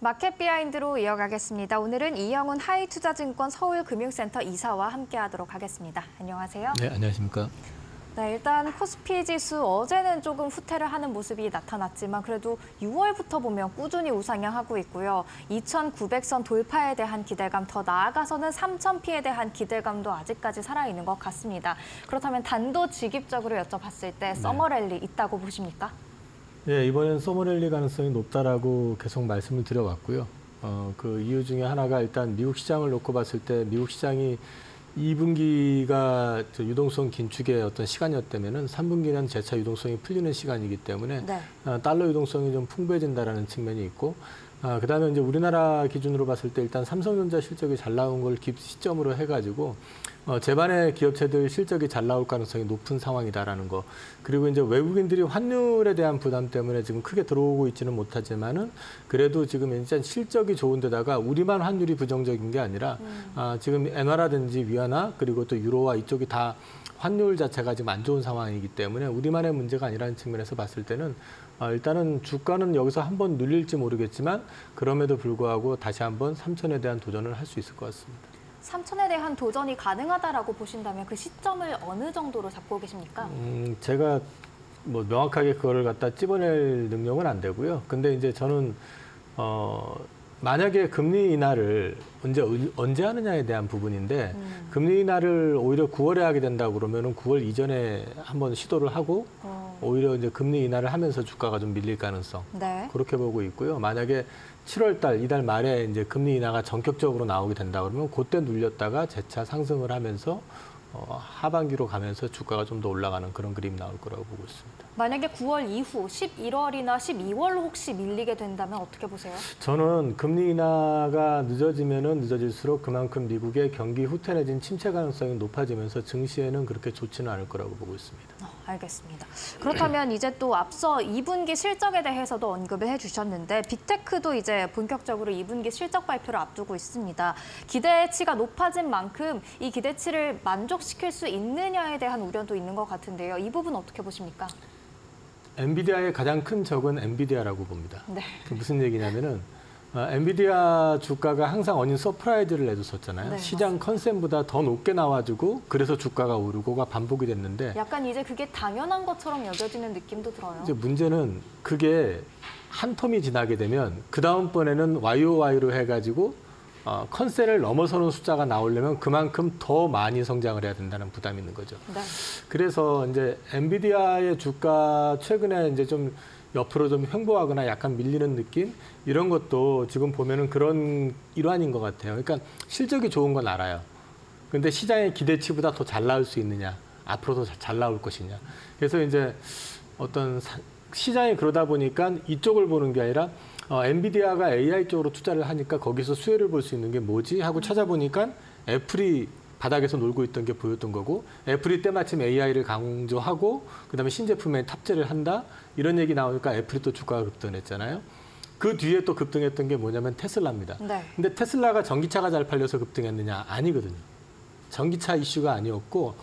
마켓 비하인드로 이어가겠습니다. 오늘은 이영훈 하이투자증권 서울금융센터 이사와 함께하도록 하겠습니다. 안녕하세요. 네, 안녕하십니까. 네, 일단 코스피 지수 어제는 조금 후퇴를 하는 모습이 나타났지만 그래도 6월부터 보면 꾸준히 우상향하고 있고요. 2,900선 돌파에 대한 기대감 더 나아가서는 3,000피에 대한 기대감도 아직까지 살아있는 것 같습니다. 그렇다면 단도직입적으로 여쭤봤을 때 서머랠리 있다고 보십니까? 네, 이번엔 서머랠리 가능성이 높다라고 계속 말씀을 드려왔고요. 어, 그 이유 중에 하나가 일단 미국 시장을 놓고 봤을 때 미국 시장이 2분기가 유동성 긴축의 어떤 시간이었다면은 3분기는 재차 유동성이 풀리는 시간이기 때문에 네. 어, 달러 유동성이 좀 풍부해진다라는 측면이 있고 아, 그다음에 이제 우리나라 기준으로 봤을 때 일단 삼성전자 실적이 잘 나온 걸 기- 시점으로 해가지고 어, 제반의 기업체들 실적이 잘 나올 가능성이 높은 상황이다라는 거. 그리고 이제 외국인들이 환율에 대한 부담 때문에 지금 크게 들어오고 있지는 못하지만은 그래도 지금 일단 실적이 좋은데다가 우리만 환율이 부정적인 게 아니라 아, 지금 엔화라든지 위안화 그리고 또 유로와 이쪽이 다 환율 자체가 지금 안 좋은 상황이기 때문에 우리만의 문제가 아니라는 측면에서 봤을 때는 아, 일단은 주가는 여기서 한번 눌릴지 모르겠지만 그럼에도 불구하고 다시 한번 3천에 대한 도전을 할 수 있을 것 같습니다. 3천에 대한 도전이 가능하다라고 보신다면 그 시점을 어느 정도로 잡고 계십니까? 음, 제가 뭐 명확하게 그거를 갖다 찝어낼 능력은 안 되고요. 근데 이제 저는 어 만약에 금리 인하를 언제 언제 하느냐에 대한 부분인데 음. 금리 인하를 오히려 9월에 하게 된다 그러면은 9월 이전에 한번 시도를 하고 어, 오히려 이제 금리 인하를 하면서 주가가 좀 밀릴 가능성 네. 그렇게 보고 있고요. 만약에 7월 달, 이달 말에 이제 금리 인하가 전격적으로 나오게 된다 그러면 그때 눌렸다가 재차 상승을 하면서 어, 하반기로 가면서 주가가 좀 더 올라가는 그런 그림 나올 거라고 보고 있습니다. 만약에 9월 이후 11월이나 12월로 혹시 밀리게 된다면 어떻게 보세요? 저는 금리 인하가 늦어지면은 늦어질수록 그만큼 미국의 경기 후퇴 내진 침체 가능성이 높아지면서 증시에는 그렇게 좋지는 않을 거라고 보고 있습니다. 어, 알겠습니다. 그렇다면 이제 또 앞서 2분기 실적에 대해서도 언급을 해주셨는데 빅테크도 이제 본격적으로 2분기 실적 발표를 앞두고 있습니다. 기대치가 높아진 만큼 이 기대치를 만족 시킬 수 있느냐에 대한 우려도 있는 것 같은데요. 이 부분 어떻게 보십니까? 엔비디아의 가장 큰 적은 엔비디아라고 봅니다. 네. 그 무슨 얘기냐면은 어, 엔비디아 주가가 항상 earning surprise를 내줬었잖아요. 네, 시장 컨센보다 더 높게 나와주고 그래서 주가가 오르고가 반복이 됐는데 약간 이제 그게 당연한 것처럼 여겨지는 느낌도 들어요. 이제 문제는 그게 한 텀이 지나게 되면 그 다음번에는 YOY로 해가지고 어, 컨센을 넘어서는 숫자가 나오려면 그만큼 더 많이 성장을 해야 된다는 부담이 있는 거죠. 네. 그래서 이제 엔비디아의 주가 최근에 이제 좀 옆으로 좀 횡보하거나 약간 밀리는 느낌 이런 것도 지금 보면은 그런 일환인 것 같아요. 그러니까 실적이 좋은 건 알아요. 근데 시장의 기대치보다 더 잘 나올 수 있느냐, 앞으로도 자- 잘 나올 것이냐. 그래서 이제 어떤 사- 시장이 그러다 보니까 이쪽을 보는 게 아니라 어, 엔비디아가 AI 쪽으로 투자를 하니까 거기서 수혜를 볼 수 있는 게 뭐지 하고 찾아보니까 애플이 바닥에서 놀고 있던 게 보였던 거고 애플이 때마침 AI를 강조하고 그다음에 신제품에 탑재를 한다 이런 얘기 나오니까 애플이 또 주가가 급등했잖아요. 그 뒤에 또 급등했던 게 뭐냐면 테슬라입니다. 네. 근데 테슬라가 전기차가 잘 팔려서 급등했느냐 아니거든요. 전기차 이슈가 아니었고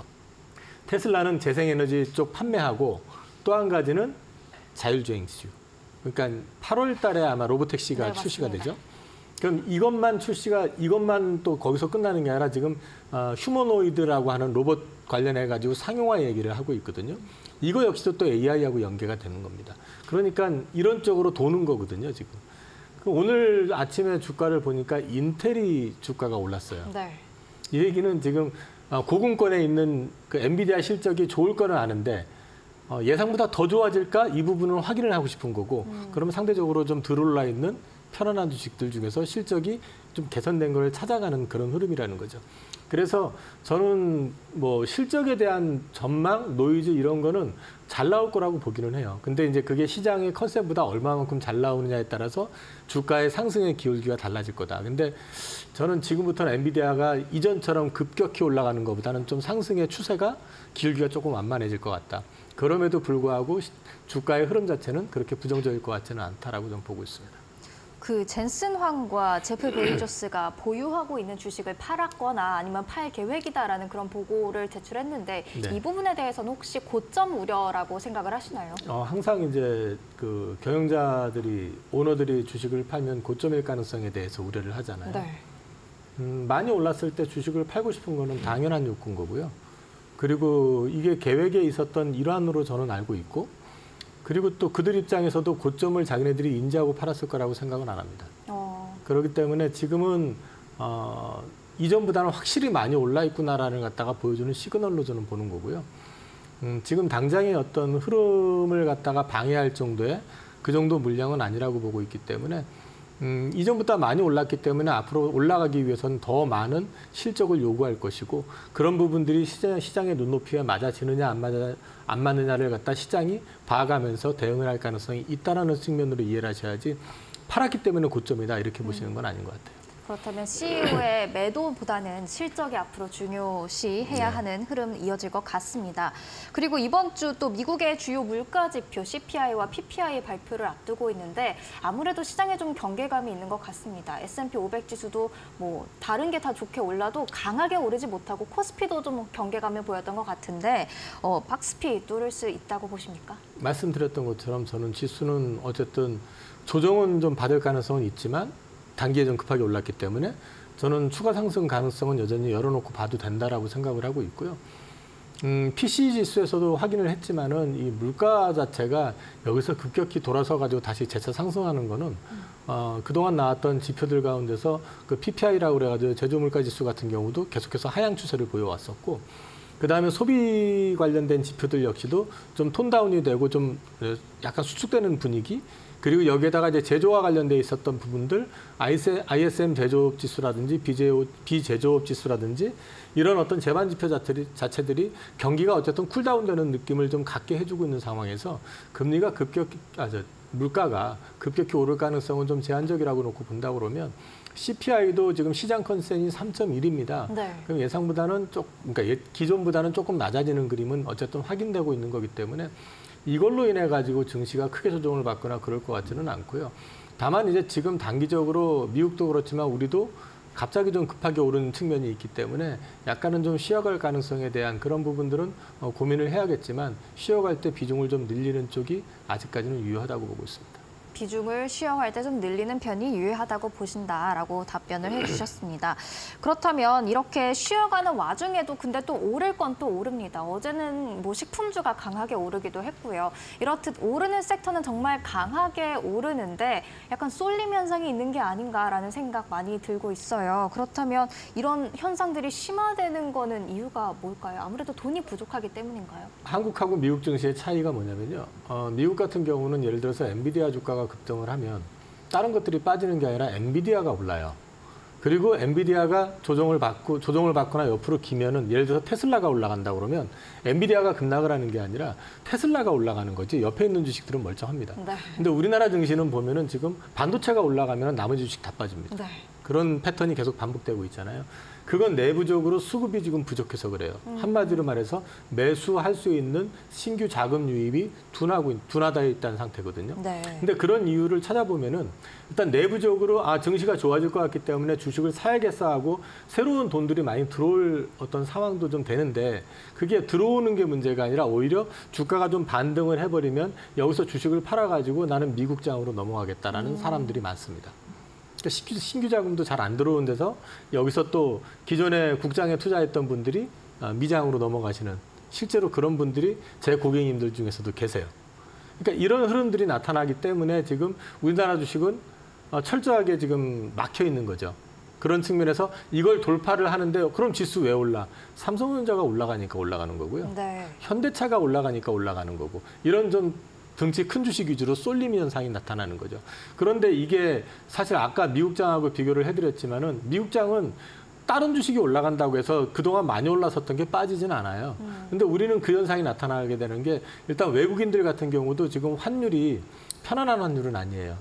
테슬라는 재생에너지 쪽 판매하고 또 한 가지는 자율주행 이슈. 그러니까 8월 달에 아마 로보택시가 네, 출시가. 되죠. 그럼 이것만 출시가 이것만 또 거기서 끝나는 게 아니라 지금 어, 휴머노이드라고 하는 로봇 관련해 가지고 상용화 얘기를 하고 있거든요. 이거 역시도 또 AI하고 연계가 되는 겁니다. 그러니까 이런 쪽으로 도는 거거든요, 지금. 그 오늘 아침에 주가를 보니까 인텔이 주가가 올랐어요. 네. 이 얘기는 지금 어, 고점권에 있는 그 엔비디아 실적이 좋을 거는 아는데 어, 예상보다 더 좋아질까 이 부분을 확인을 하고 싶은 거고 그러면 상대적으로 좀 덜 올라 있는 편안한 주식들 중에서 실적이 좀 개선된 걸 찾아가는 그런 흐름이라는 거죠. 그래서 저는 뭐 실적에 대한 전망, 노이즈 이런 거는 잘 나올 거라고 보기는 해요. 근데 이제 그게 시장의 컨센보다 얼마만큼 잘 나오느냐에 따라서 주가의 상승의 기울기가 달라질 거다. 근데 저는 지금부터는 엔비디아가 이전처럼 급격히 올라가는 것보다는 좀 상승의 추세가 기울기가 조금 완만해질 것 같다. 그럼에도 불구하고 시- 주가의 흐름 자체는 그렇게 부정적일 것 같지는 않다라고 좀 보고 있습니다. 그 젠슨 황과 제프 베이조스가 보유하고 있는 주식을 팔았거나 아니면 팔 계획이다라는 그런 보고를 제출했는데 네. 이 부분에 대해서는 혹시 고점 우려라고 생각을 하시나요? 어, 항상 이제 그 경영자들이 오너들이 주식을 팔면 고점일 가능성에 대해서 우려를 하잖아요. 네. 음, 많이 올랐을 때 주식을 팔고 싶은 거는 당연한 욕구인 거고요. 그리고 이게 계획에 있었던 일환으로 저는 알고 있고, 그리고 또 그들 입장에서도 고점을 자기네들이 인지하고 팔았을 거라고 생각은 안 합니다. 어, 그렇기 때문에 지금은 어, 이전보다는 확실히 많이 올라 있구나라는 걸 갖다가 보여주는 시그널로 저는 보는 거고요. 음, 지금 당장의 어떤 흐름을 갖다가 방해할 정도의 그 정도 물량은 아니라고 보고 있기 때문에 음, 이전보다 많이 올랐기 때문에 앞으로 올라가기 위해서는 더 많은 실적을 요구할 것이고 그런 부분들이 시장, 시장의 눈높이에 맞아지느냐 안 맞아 안 맞느냐를 갖다 시장이 봐가면서 대응을 할 가능성이 있다라는 측면으로 이해를 하셔야지 팔았기 때문에 고점이다 이렇게 보시는 건 아닌 것 같아요. 그렇다면 CEO의 매도보다는 실적이 앞으로 중요시해야 네. 하는 흐름 이어질 것 같습니다. 그리고 이번 주 또 미국의 주요 물가 지표 CPI와 PPI 발표를 앞두고 있는데 아무래도 시장에 좀 경계감이 있는 것 같습니다. S&P 500 지수도 뭐 다른 게 다 좋게 올라도 강하게 오르지 못하고 코스피도 좀 경계감을 보였던 것 같은데 어, 박스피 뚫을 수 있다고 보십니까? 말씀드렸던 것처럼 저는 지수는 어쨌든 조정은 좀 받을 가능성은 있지만 단기에 좀 급하게 올랐기 때문에 저는 추가 상승 가능성은 여전히 열어놓고 봐도 된다라고 생각을 하고 있고요. 음, PC 지수에서도 확인을 했지만은 이 물가 자체가 여기서 급격히 돌아서 가지고 다시 재차 상승하는 거는 어, 그동안 나왔던 지표들 가운데서 그 PPI라고 그래가지고 제조 물가 지수 같은 경우도 계속해서 하향 추세를 보여왔었고 그 다음에 소비 관련된 지표들 역시도 좀 톤다운이 되고 좀 약간 수축되는 분위기 그리고 여기에다가 이제 제조와 관련돼 있었던 부분들 ISM 제조업 지수라든지 비제조, 비제조업 지수라든지 이런 어떤 재반 지표 자체들이, 자체들이 경기가 어쨌든 쿨다운되는 느낌을 좀 갖게 해주고 있는 상황에서 금리가 급격히 아 저 물가가 급격히 오를 가능성은 좀 제한적이라고 놓고 본다 그러면 CPI도 지금 시장 컨센이 3.1입니다. 네. 그럼 예상보다는 쪽, 그러니까 예- 기존보다는 조금 낮아지는 그림은 어쨌든 확인되고 있는 거기 때문에 이걸로 인해 가지고 증시가 크게 조정을 받거나 그럴 것 같지는 않고요. 다만 이제 지금 단기적으로 미국도 그렇지만 우리도 갑자기 좀 급하게 오르는 측면이 있기 때문에 약간은 좀 쉬어갈 가능성에 대한 그런 부분들은 어, 고민을 해야겠지만 쉬어갈 때 비중을 좀 늘리는 쪽이 아직까지는 유효하다고 보고 있습니다. 비중을 시험할 때 좀 늘리는 편이 유효하다고 보신다라고 답변을 해주셨습니다. 그렇다면 이렇게 쉬어가는 와중에도 근데 또 오를 건 또 오릅니다. 어제는 뭐 식품주가 강하게 오르기도 했고요. 이렇듯 오르는 섹터는 정말 강하게 오르는데 약간 쏠림 현상이 있는 게 아닌가라는 생각 많이 들고 있어요. 그렇다면 이런 현상들이 심화되는 거는 이유가 뭘까요? 아무래도 돈이 부족하기 때문인가요? 한국하고 미국 증시의 차이가 뭐냐면요. 어, 미국 같은 경우는 예를 들어서 엔비디아 주가가 급등을 하면 다른 것들이 빠지는 게 아니라 엔비디아가 올라요. 그리고 엔비디아가 조정을 받고 조정을 받거나 옆으로 기면은 예를 들어서 테슬라가 올라간다 그러면 엔비디아가 급락을 하는 게 아니라 테슬라가 올라가는 거지 옆에 있는 주식들은 멀쩡합니다. 네. 근데 우리나라 증시는 보면은 지금 반도체가 올라가면 나머지 주식 다 빠집니다. 네. 그런 패턴이 계속 반복되고 있잖아요. 그건 내부적으로 수급이 지금 부족해서 그래요. 한마디로 말해서 매수할 수 있는 신규 자금 유입이 둔하고 있- 둔하다 있다는 상태거든요. 네. 근데 그런 이유를 찾아보면은 일단 내부적으로 아 증시가 좋아질 것 같기 때문에 주식을 사야겠어 하고 새로운 돈들이 많이 들어올 어떤 상황도 좀 되는데 그게 들어오는 게 문제가 아니라 오히려 주가가 좀 반등을 해버리면 여기서 주식을 팔아가지고 나는 미국장으로 넘어가겠다라는 사람들이 많습니다. 그러니까 신규, 자금도 잘 안 들어온 데서 여기서 또 기존에 국장에 투자했던 분들이 아, 미장으로 넘어가시는 실제로 그런 분들이 제 고객님들 중에서도 계세요. 그러니까 이런 흐름들이 나타나기 때문에 지금 우리나라 주식은 어, 철저하게 지금 막혀 있는 거죠. 그런 측면에서 이걸 돌파를 하는데 그럼 지수 왜 올라? 삼성전자가 올라가니까 올라가는 거고요. 네. 현대차가 올라가니까 올라가는 거고 이런 좀 등치 큰 주식 위주로 쏠림 현상이 나타나는 거죠. 그런데 이게 사실 아까 미국장하고 비교를 해드렸지만은 미국장은 다른 주식이 올라간다고 해서 그동안 많이 올랐었던 게 빠지진 않아요. 근데 우리는 그 현상이 나타나게 되는 게 일단 외국인들 같은 경우도 지금 환율이 편안한 환율은 아니에요.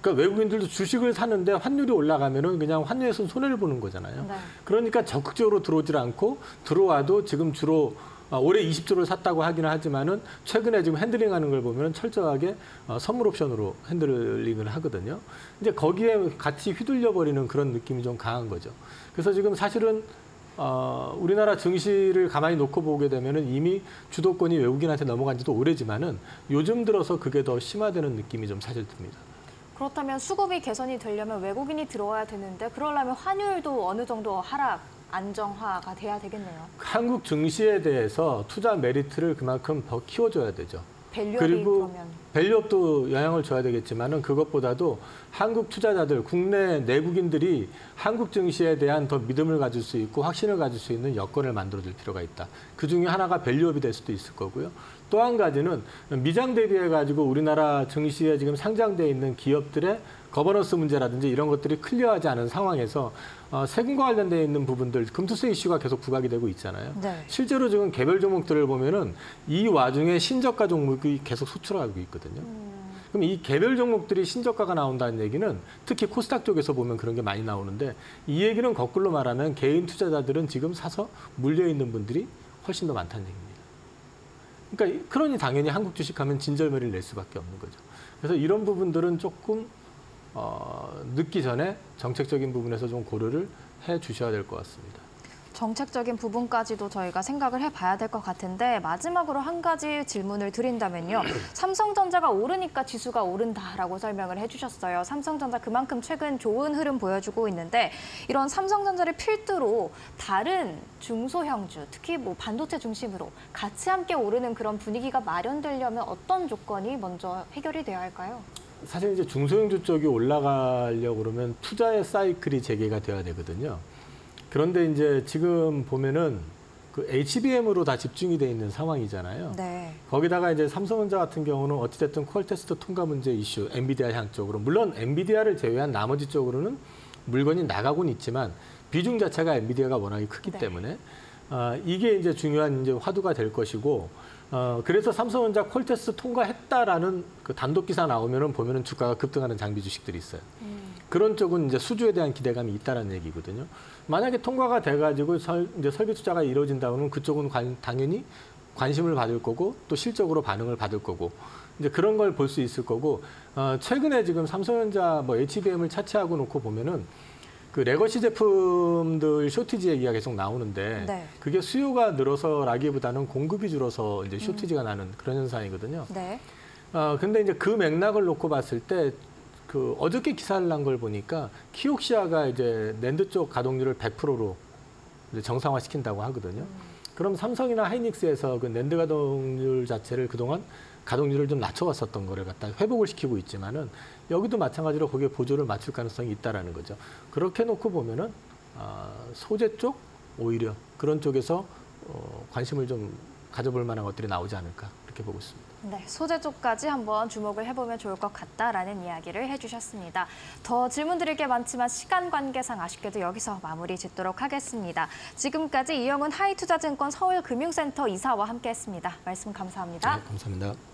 그러니까 외국인들도 주식을 사는데 환율이 올라가면은 그냥 환율에서 손해를 보는 거잖아요. 네. 그러니까 적극적으로 들어오질 않고 들어와도 지금 주로 어, 올해 20조를 샀다고 하기는 하지만은 최근에 지금 핸들링하는 걸 보면 철저하게 어, 선물 옵션으로 핸들링을 하거든요. 이제 거기에 같이 휘둘려 버리는 그런 느낌이 좀 강한 거죠. 그래서 지금 사실은 어, 우리나라 증시를 가만히 놓고 보게 되면은 이미 주도권이 외국인한테 넘어간 지도 오래지만은 요즘 들어서 그게 더 심화되는 느낌이 좀 사실 듭니다. 그렇다면 수급이 개선이 되려면 외국인이 들어와야 되는데 그러려면 환율도 어느 정도 하락, 안정화가 돼야 되겠네요. 한국 증시에 대해서 투자 메리트를 그만큼 더 키워줘야 되죠. value up이 그리고 그러면 value up도 영향을 줘야 되겠지만 은 그것보다도 한국 투자자들, 국내 내국인들이 한국 증시에 대한 더 믿음을 가질 수 있고 확신을 가질 수 있는 여건을 만들어줄 필요가 있다. 그 중에 하나가 value up이 될 수도 있을 거고요. 또 한 가지는 미장 대비해 가지고 우리나라 증시에 지금 상장돼 있는 기업들의 거버넌스 문제라든지 이런 것들이 clear하지 않은 상황에서 어, 세금과 관련돼 있는 부분들 금투세 이슈가 계속 부각이 되고 있잖아요. 네. 실제로 지금 개별 종목들을 보면은 이 와중에 신저가 종목이 계속 속출하고 있거든요. 그럼 이 개별 종목들이 신저가가 나온다는 얘기는 특히 코스닥 쪽에서 보면 그런 게 많이 나오는데 이 얘기는 거꾸로 말하면 개인 투자자들은 지금 사서 물려 있는 분들이 훨씬 더 많다는 얘기입니다. 그러니까 그러니 당연히 한국 주식하면 진절머리를 낼 수밖에 없는 거죠. 그래서 이런 부분들은 조금 어, 늦기 전에 정책적인 부분에서 좀 고려를 해 주셔야 될 것 같습니다. 정책적인 부분까지도 저희가 생각을 해봐야 될 것 같은데 마지막으로 한 가지 질문을 드린다면요. 삼성전자가 오르니까 지수가 오른다라고 설명을 해주셨어요. 삼성전자 그만큼 최근 좋은 흐름 보여주고 있는데 이런 삼성전자를 필두로 다른 중소형주, 특히 뭐 반도체 중심으로 같이 함께 오르는 그런 분위기가 마련되려면 어떤 조건이 먼저 해결이 돼야 할까요? 사실 이제 중소형주 쪽이 올라가려고 그러면 투자의 사이클이 재개가 돼야 되거든요. 그런데 이제 지금 보면은 그 HBM으로 다 집중이 돼 있는 상황이잖아요. 네. 거기다가 이제 삼성전자 같은 경우는 어찌됐든 퀄 테스트 통과 문제 이슈, 엔비디아 향 쪽으로 물론 엔비디아를 제외한 나머지 쪽으로는 물건이 나가고는 있지만 비중 자체가 엔비디아가 워낙에 크기 네. 때문에 어, 이게 이제 중요한 이제 화두가 될 것이고 어, 그래서 삼성전자 퀄 테스트 통과했다라는 그 단독 기사 나오면은 보면은 주가가 급등하는 장비 주식들이 있어요. 그런 쪽은 이제 수주에 대한 기대감이 있다라는 얘기거든요. 만약에 통과가 돼가지고 설, 이제 설비 투자가 이루어진다면 그쪽은 관- 당연히 관심을 받을 거고 또 실적으로 반응을 받을 거고 이제 그런 걸 볼 수 있을 거고 어, 최근에 지금 삼성전자 뭐 HBM을 차치하고 놓고 보면은 그 legacy 제품들 shortage 얘기가 계속 나오는데 네. 그게 수요가 늘어서라기보다는 공급이 줄어서 이제 쇼티지가 나는 그런 현상이거든요. 네. 어, 근데 이제 그 맥락을 놓고 봤을 때, 그 어저께 기사를 난 걸 보니까 키옥시아가 이제 랜드 쪽 가동률을 100%로 이제 정상화 시킨다고 하거든요. 그럼 삼성이나 하이닉스에서 그 랜드 가동률 자체를 그동안 가동률을 좀 낮춰왔었던 거를 갖다 회복을 시키고 있지만은 여기도 마찬가지로 거기에 보조를 맞출 가능성이 있다라는 거죠. 그렇게 놓고 보면은 아, 소재 쪽 오히려 그런 쪽에서 어, 관심을 좀 가져볼 만한 것들이 나오지 않을까 그렇게 보고 있습니다. 네, 소재 쪽까지 한번 주목을 해보면 좋을 것 같다라는 이야기를 해주셨습니다. 더 질문 드릴 게 많지만 시간 관계상 아쉽게도 여기서 마무리 짓도록 하겠습니다. 지금까지 이영훈 하이투자증권 서울금융센터 이사와 함께했습니다. 말씀 감사합니다. 네, 감사합니다.